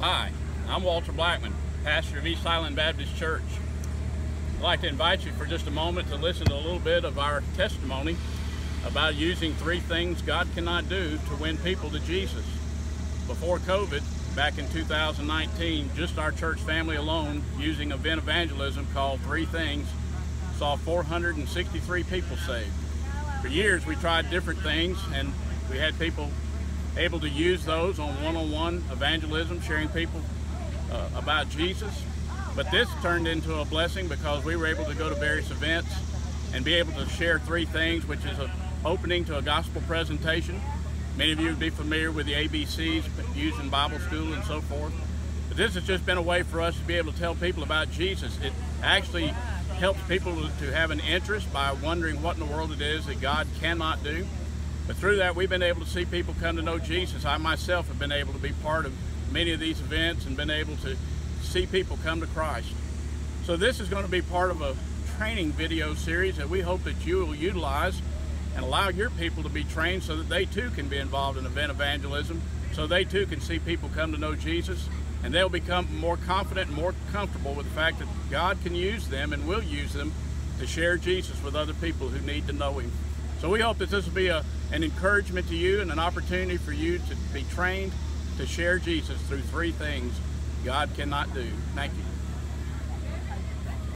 Hi, I'm Walter Blackmon, pastor of East Island Baptist Church. I'd like to invite you for just a moment to listen to a little bit of our testimony about using three things God cannot do to win people to Jesus. Before COVID, back in 2019, just our church family alone, using event evangelism called Three Things, saw 463 people saved. For years, we tried different things, and we had people able to use those on one-on-one evangelism, sharing people uh, about Jesus. But this turned into a blessing because we were able to go to various events and be able to share three things, which is an opening to a gospel presentation. Many of you would be familiar with the ABCs used in Bible school and so forth. But this has just been a way for us to be able to tell people about Jesus. It actually helps people to have an interest by wondering what in the world it is that God cannot do. But through that, we've been able to see people come to know Jesus. I myself have been able to be part of many of these events and been able to see people come to Christ. So this is going to be part of a training video series that we hope that you will utilize and allow your people to be trained so that they too can be involved in event evangelism, so they too can see people come to know Jesus, and they'll become more confident and more comfortable with the fact that God can use them and will use them to share Jesus with other people who need to know Him. So we hope that this will be a, an encouragement to you and an opportunity for you to be trained to share Jesus through three things God cannot do. Thank you.